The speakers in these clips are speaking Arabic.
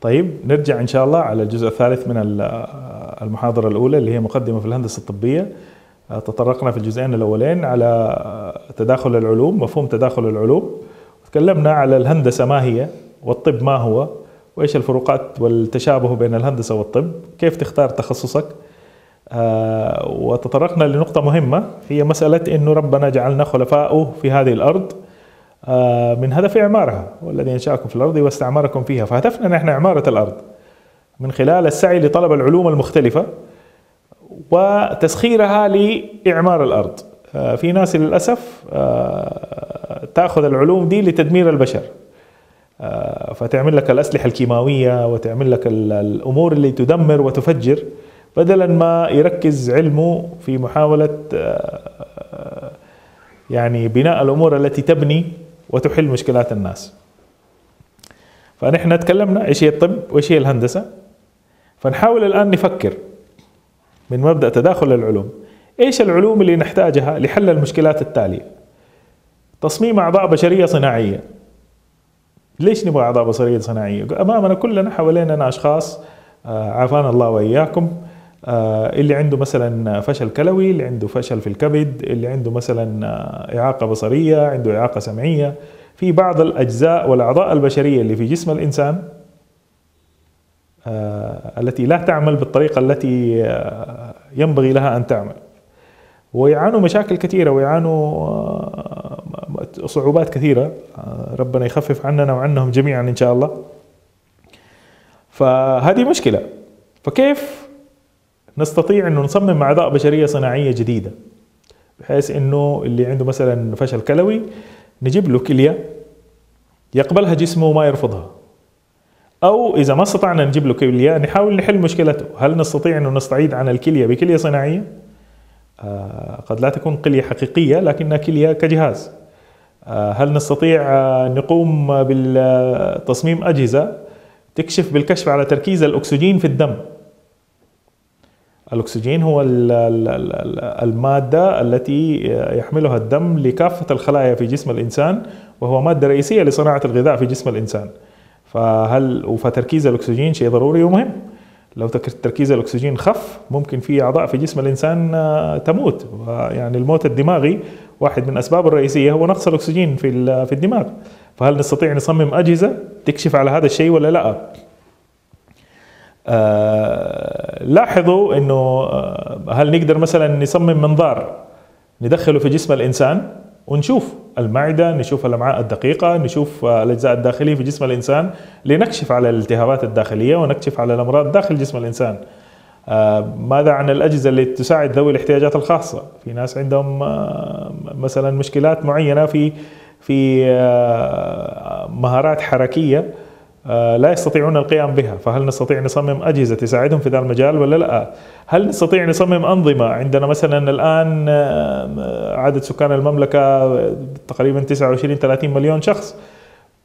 طيب نرجع إن شاء الله على الجزء الثالث من المحاضرة الأولى اللي هي مقدمة في الهندسة الطبية. تطرقنا في الجزئين الأولين على تداخل العلوم مفهوم تداخل العلوم. تكلمنا على الهندسة ما هي والطب ما هو وإيش الفروقات والتشابه بين الهندسة والطب كيف تختار تخصصك. آه وتطرقنا لنقطة مهمة هي مسألة أنه ربنا جعلنا خلفاء في هذه الأرض. من هدف إعمارها والذي أنشأكم في الأرض واستعمركم فيها. فهدفنا نحن إعمارة الأرض من خلال السعي لطلب العلوم المختلفة وتسخيرها لإعمار الأرض. آه في ناس للأسف آه تأخذ العلوم دي لتدمير البشر. آه فتعمل لك الأسلحة الكيماوية وتعمل لك الأمور اللي تدمر وتفجر بدلا ما يركز علمه في محاولة يعني بناء الأمور التي تبني وتحل مشكلات الناس. فنحن تكلمنا إيش هي الطب وإيش هي الهندسة. فنحاول الآن نفكر من مبدأ تداخل العلوم. إيش العلوم اللي نحتاجها لحل المشكلات التالية؟ تصميم أعضاء بشرية صناعية. ليش نبغى أعضاء بشرية صناعية؟ أمامنا كلنا حوالينا أشخاص عافانا الله وإياكم اللي عنده مثلا فشل كلوي اللي عنده فشل في الكبد اللي عنده مثلا إعاقة بصرية عنده إعاقة سمعية. في بعض الأجزاء والأعضاء البشرية اللي في جسم الإنسان التي لا تعمل بالطريقة التي ينبغي لها أن تعمل. ويعانوا مشاكل كثيرة ويعانوا صعوبات كثيرة. ربنا يخفف عننا وعنهم جميعا إن شاء الله. فهذه مشكلة. فكيف نستطيع انه نصمم أعضاء بشرية صناعية جديدة بحيث إنه اللي عنده مثلا فشل كلوي نجيب له كلية يقبلها جسمه وما يرفضها. أو إذا ما استطعنا نجيب له كلية نحاول نحل مشكلته. هل نستطيع انه نستعيد عن الكلية بكلية صناعية؟ آه قد لا تكون كلية حقيقية لكنها كلية كجهاز. آه هل نستطيع آه نقوم بالتصميم أجهزة تكشف بالكشف على تركيز الأكسجين في الدم؟ الأكسجين هو المادة التي يحملها الدم لكافة الخلايا في جسم الإنسان وهو مادة رئيسية لصناعة الغذاء في جسم الإنسان. فهل فتركيز الأكسجين شيء ضروري ومهم. لو تركيز الأكسجين خف ممكن في أعضاء في جسم الإنسان تموت. يعني الموت الدماغي واحد من أسباب الرئيسية هو نقص الأكسجين في في الدماغ. فهل نستطيع نصمم أجهزة تكشف على هذا الشيء ولا لا؟ آه لاحظوا إنه آه هل نقدر مثلا نصمم منظار ندخله في جسم الإنسان ونشوف المعدة نشوف الأمعاء الدقيقة نشوف آه الأجزاء الداخلية في جسم الإنسان لنكشف على الالتهابات الداخلية ونكشف على الأمراض داخل جسم الإنسان. ماذا عن الأجهزة اللي تساعد ذوي الاحتياجات الخاصة؟ في ناس عندهم مثلا مشكلات معينة في في مهارات حركية. لا يستطيعون القيام بها. فهل نستطيع نصمم أجهزة تساعدهم في ذا المجال ولا لا؟ هل نستطيع نصمم أنظمة؟ عندنا مثلا الآن عدد سكان المملكة تقريبا 29 30 مليون شخص.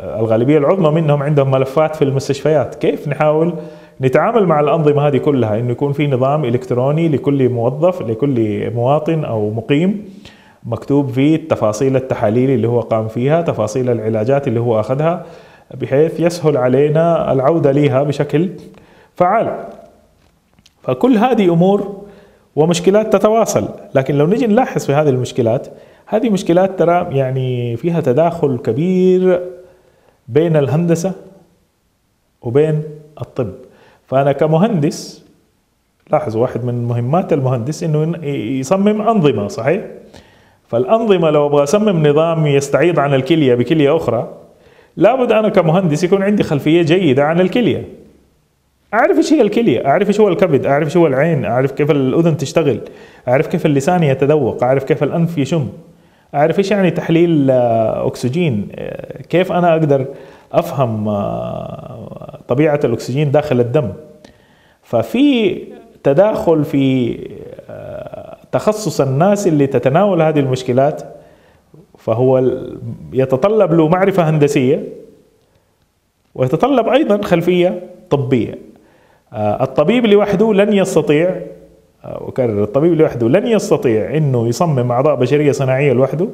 الغالبية العظمى منهم عندهم ملفات في المستشفيات. كيف نحاول نتعامل مع الأنظمة هذه كلها؟ إنه يكون في نظام إلكتروني لكل موظف لكل مواطن أو مقيم مكتوب فيه تفاصيل التحاليل اللي هو قام فيها تفاصيل العلاجات اللي هو أخذها. بحيث يسهل علينا العودة لها بشكل فعال. فكل هذه أمور ومشكلات تتواصل. لكن لو نجي نلاحظ في هذه المشكلات هذه مشكلات ترى يعني فيها تداخل كبير بين الهندسة وبين الطب. فأنا كمهندس لاحظوا واحد من مهمات المهندس إنه يصمم أنظمة صحيح؟ فالأنظمة لو أبغى أصمم نظام يستعيض عن الكلية بكلية أخرى لابد أنا كمهندس يكون عندي خلفية جيدة عن الكلية. أعرف إيش هي الكلية أعرف إيش هو الكبد أعرف إيش هو العين أعرف كيف الأذن تشتغل أعرف كيف اللسان يتذوق أعرف كيف الأنف يشم أعرف إيش يعني تحليل أكسجين كيف أنا أقدر أفهم طبيعة الأكسجين داخل الدم. ففي تداخل في تخصص الناس اللي تتناول هذه المشكلات فهو يتطلب له معرفة هندسية ويتطلب أيضا خلفية طبية. الطبيب لوحده لن يستطيع أكرر الطبيب لوحده لن يستطيع أنه يصمم أعضاء بشرية صناعية لوحده.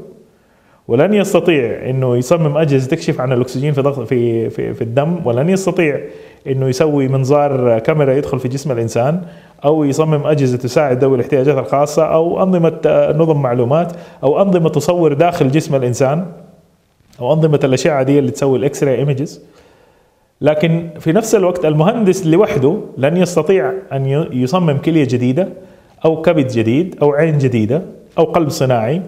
ولن يستطيع إنه يصمم أجهزة تكشف عن الأكسجين في ضغط في في, في الدم ولن يستطيع إنه يسوي منظار كاميرا يدخل في جسم الإنسان أو يصمم أجهزة تساعد ذوي الاحتياجات الخاصة أو أنظمة نظم معلومات أو أنظمة تصور داخل جسم الإنسان أو أنظمة الأشعة دي اللي تسوي ال X-ray images لكن في نفس الوقت المهندس لوحده لن يستطيع أن يصمم كلية جديدة أو كبد جديد أو عين جديدة أو قلب صناعي.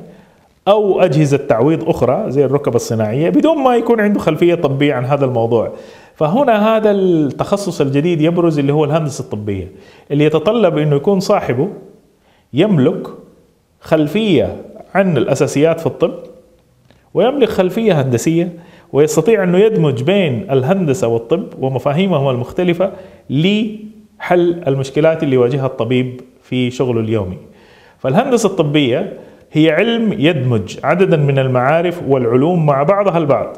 أو أجهزة تعويض أخرى زي الركب الصناعية بدون ما يكون عنده خلفية طبية عن هذا الموضوع فهنا هذا التخصص الجديد يبرز اللي هو الهندسة الطبية اللي يتطلب إنه يكون صاحبه يملك خلفية عن الأساسيات في الطب ويملك خلفية هندسية ويستطيع إنه يدمج بين الهندسة والطب ومفاهيمهما المختلفة لحل المشكلات اللي يواجهها الطبيب في شغله اليومي. فالهندسة الطبية هي علم يدمج عددا من المعارف والعلوم مع بعضها البعض.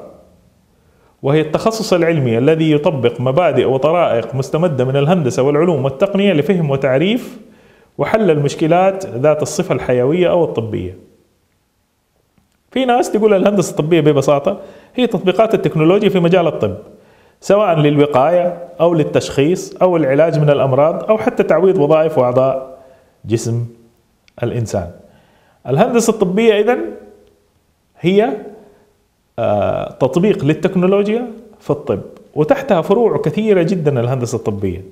وهي التخصص العلمي الذي يطبق مبادئ وطرائق مستمدة من الهندسة والعلوم والتقنية لفهم وتعريف وحل المشكلات ذات الصفة الحيوية أو الطبية. في ناس تقول الهندسة الطبية ببساطة هي تطبيقات التكنولوجيا في مجال الطب سواء للوقاية أو للتشخيص أو العلاج من الأمراض أو حتى تعويض وظائف وأعضاء جسم الإنسان. الهندسة الطبية اذا هي آه، تطبيق للتكنولوجيا في الطب وتحتها فروع كثيرة جدا الهندسة الطبية.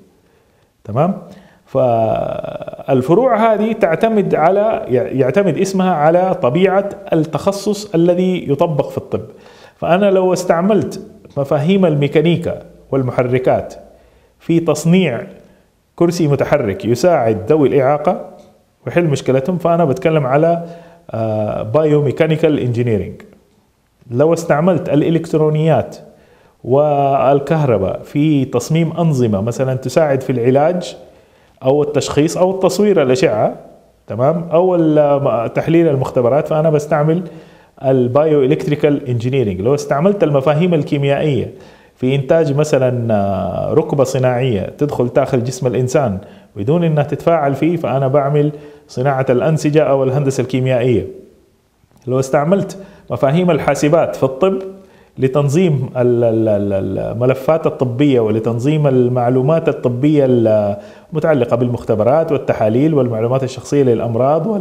تمام؟ فالفروع هذه تعتمد على يعتمد اسمها على طبيعة التخصص الذي يطبق في الطب فأنا لو استعملت مفاهيم الميكانيكا والمحركات في تصنيع كرسي متحرك يساعد ذوي الإعاقة ويحل مشكلتهم. فأنا بتكلم على biomechanical engineering لو استعملت الإلكترونيات والكهرباء في تصميم أنظمة مثلا تساعد في العلاج أو التشخيص أو التصوير الأشعة تمام أو تحليل المختبرات فأنا بستعمل ال bioelectrical engineering لو استعملت المفاهيم الكيميائية في إنتاج مثلا آه، ركبة صناعية تدخل داخل جسم الإنسان بدون إنها تتفاعل فيه فأنا بعمل صناعة الأنسجة أو الهندسة الكيميائية. لو استعملت مفاهيم الحاسبات في الطب لتنظيم الملفات الطبية ولتنظيم المعلومات الطبية المتعلقة بالمختبرات والتحاليل والمعلومات الشخصية للأمراض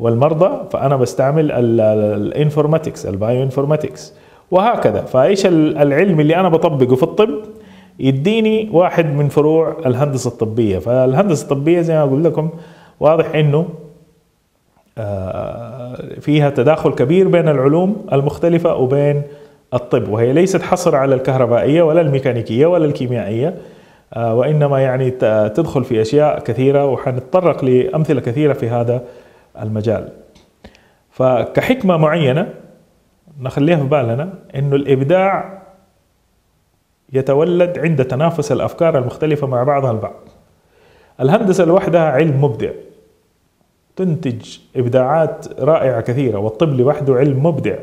والمرضى فأنا بستعمل ال informatics ال bioinformatics وهكذا. فإيش العلم اللي أنا بطبقه في الطب؟ يديني واحد من فروع الهندسة الطبية فالهندسة الطبية زي ما أقول لكم واضح إنه آه، فيها تداخل كبير بين العلوم المختلفة وبين الطب وهي ليست حصر على الكهربائية ولا الميكانيكية ولا الكيميائية آه، وإنما يعني تدخل في أشياء كثيرة وحنتطرق لأمثلة كثيرة في هذا المجال. فكحكمة معينة نخليها في بالنا إنه الإبداع يتولد عند تنافس الأفكار المختلفة مع بعضها البعض. الهندسة لوحدها علم مبدع. تنتج إبداعات رائعة كثيرة والطب لوحده علم مبدع.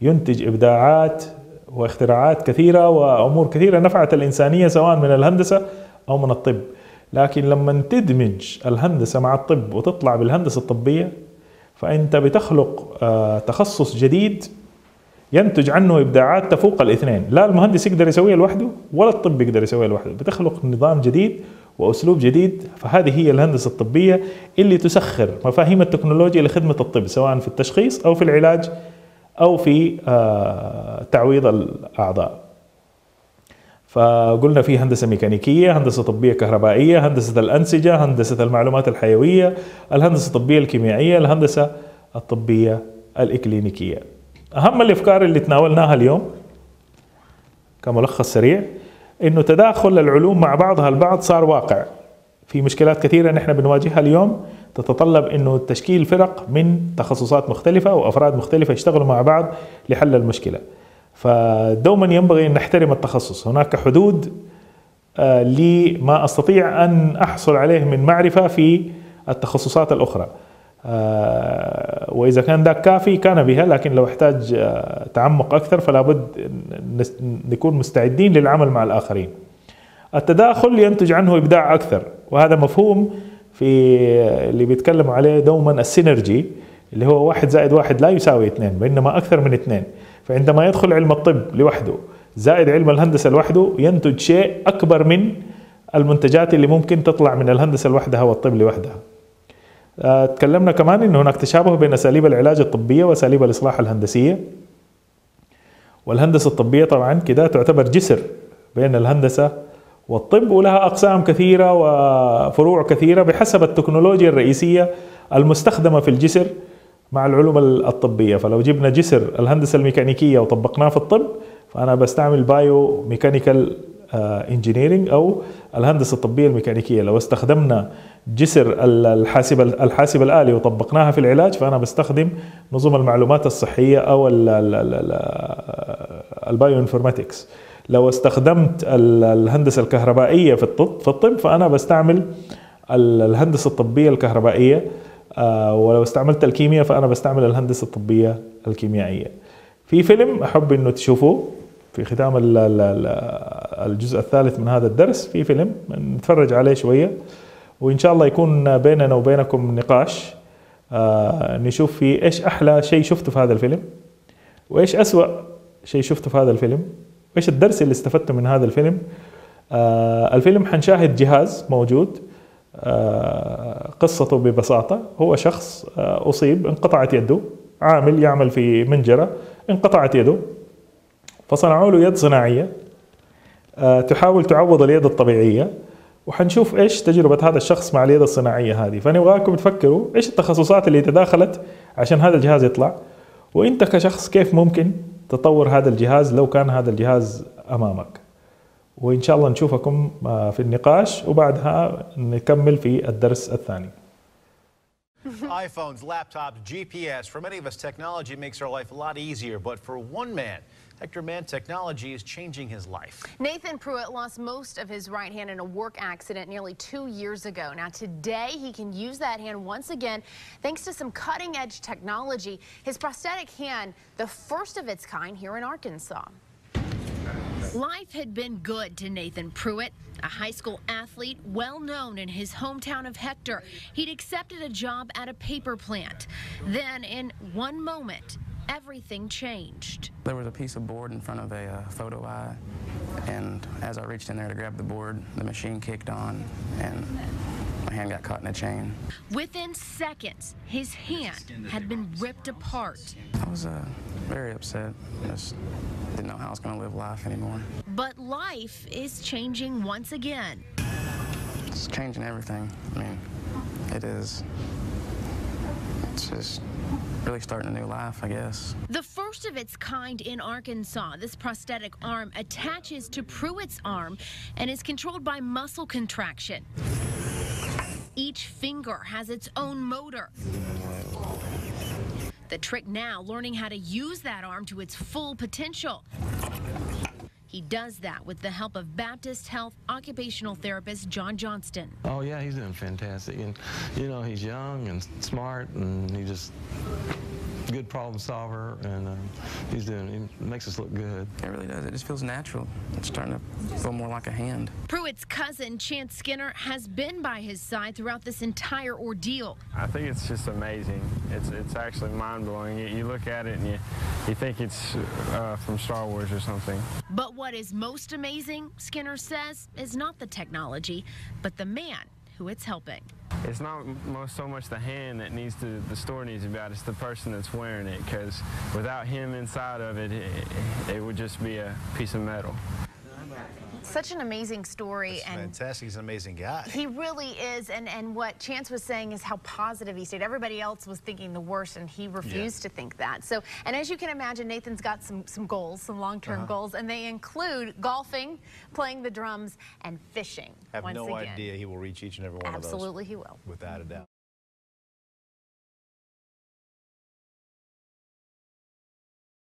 ينتج إبداعات واختراعات كثيرة وأمور كثيرة نفعت الإنسانية سواء من الهندسة أو من الطب. لكن لما تدمج الهندسة مع الطب وتطلع بالهندسة الطبية فأنت بتخلق آه، تخصص جديد ينتج عنه إبداعات تفوق الاثنين. لا المهندس يقدر يسويها لوحده ولا الطب يقدر يسويها لوحده. بتخلق نظام جديد وأسلوب جديد فهذه هي الهندسة الطبية اللي تسخر مفاهيم التكنولوجيا لخدمة الطب سواء في التشخيص أو في العلاج أو في آه، تعويض الأعضاء. فقلنا في هندسة ميكانيكية هندسة طبية كهربائية هندسة الأنسجة هندسة المعلومات الحيوية الهندسة الطبية الكيميائية الهندسة الطبية الإكلينيكية. أهم الإفكار اللي تناولناها اليوم كملخص سريع إنه تداخل العلوم مع بعضها البعض صار واقع في مشكلات كثيرة نحن بنواجهها اليوم تتطلب إنه تشكيل فرق من تخصصات مختلفة وافراد مختلفة يشتغلوا مع بعض لحل المشكلة. فدوما ينبغي أن نحترم التخصص، هناك حدود آه، لما أستطيع أن أحصل عليه من معرفة في التخصصات الأخرى. آه، وإذا كان ذاك كافي كان بها لكن لو احتاج آه، تعمق أكثر فلا بد نكون مستعدين للعمل مع الآخرين. التداخل ينتج عنه إبداع أكثر وهذا مفهوم في اللي بيتكلموا عليه دوما السينرجي اللي هو واحد زائد واحد لا يساوي اثنين وإنما أكثر من اثنين فعندما يدخل علم الطب لوحده زائد علم الهندسة لوحده ينتج شيء أكبر من المنتجات اللي ممكن تطلع من الهندسة لوحدها والطب لوحدها آه، تكلمنا كمان إنه هناك تشابه بين أساليب العلاج الطبية وأساليب الإصلاح الهندسية. والهندسة الطبية طبعا كده تعتبر جسر بين الهندسة والطب ولها أقسام كثيرة وفروع كثيرة بحسب التكنولوجيا الرئيسية المستخدمة في الجسر مع العلوم الطبية. فلو جبنا جسر الهندسة الميكانيكية وطبقناه في الطب فأنا بستعمل biomechanical engineering أو الهندسة الطبية الميكانيكية. لو استخدمنا جسر الحاسب الحاسب الآلي وطبقناها في العلاج فأنا بستخدم نظم المعلومات الصحية أو ال bioinformatics لو استخدمت الهندسة الكهربائية في الطب في الطب فأنا بستعمل الهندسة الطبية الكهربائية آه، ولو استعملت الكيمياء فأنا بستعمل الهندسة الطبية الكيميائية. في فيلم أحب إنه تشوفوه في ختام الجزء الثالث من هذا الدرس في فيلم نتفرج عليه شوية. وإن شاء الله يكون بيننا وبينكم نقاش. آه نشوف فيه إيش أحلى شيء شفته في هذا الفيلم وإيش أسوأ شيء شفته في هذا الفيلم وإيش الدرس اللي استفدته من هذا الفيلم. آه الفيلم حنشاهد جهاز موجود آه قصته ببساطة. هو شخص آه أصيب انقطعت يده. عامل يعمل في منجرة انقطعت يده. فصنعوا له يد صناعية آه تحاول تعوض اليد الطبيعية. وحنشوف إيش تجربة هذا الشخص مع اليد الصناعية هذه فنبغاكم تفكروا إيش التخصصات اللي تداخلت عشان هذا الجهاز يطلع وإنت كشخص كيف ممكن تطور هذا الجهاز لو كان هذا الجهاز أمامك وإن شاء الله نشوفكم آه، في النقاش وبعدها نكمل في الدرس الثاني iPhones, laptops, GPS. For many of us, technology makes our life a lot easier. But for one man, Hector Mann technology is changing his life. Nathan Pruitt lost most of his right hand in a work accident nearly two years ago. Now today he can use that hand once again thanks to some cutting edge technology. His prosthetic hand, the first of its kind here in Arkansas. Life had been good to Nathan Pruitt, a high school athlete well known in his hometown of Hector. He'd accepted a job at a paper plant. Then, in one moment, everything changed. There was a piece of board in front of a uh, photo eye, and as I reached in there to grab the board, the machine kicked on, and my hand got caught in a chain. Within seconds, his hand had been ripped apart. I was uh, very upset. Just didn't know how I was going to live life anymore. But life is changing once again. It's changing everything. I mean, it is. It's just really starting a new life, I guess. The first of its kind in Arkansas, this prosthetic arm attaches to Pruitt's arm and is controlled by muscle contraction. Each finger has its own motor. The trick now, learning how to use that arm to its full potential. He does that with the help of Baptist Health occupational therapist John Johnston. Oh, yeah, he's doing fantastic. And, you know, he's young and smart, and he just good problem solver, and uh, he's doing. He makes us look good. It really does. It just feels natural. It's starting to feel more like a hand. Pruitt's cousin Chance Skinner has been by his side throughout this entire ordeal. I think it's just amazing. It's it's actually mind blowing. You, you look at it and you you think it's uh, from Star Wars or something. But what is most amazing, Skinner says, is not the technology, but the man who it's helping. It's not so much the hand that needs to, the store needs to be out, it's the person that's wearing it, because without him inside of it, it, it would just be a piece of metal such an amazing story. That's and fantastic. He's an amazing guy. He really is. And, and what Chance was saying is how positive he stayed. Everybody else was thinking the worst, and he refused yeah. to think that. So, and as you can imagine, Nathan's got some, some goals, some long-term uh -huh. goals, and they include golfing, playing the drums, and fishing. I have no again. idea he will reach each and every one Absolutely of those. Absolutely he will. Without a doubt.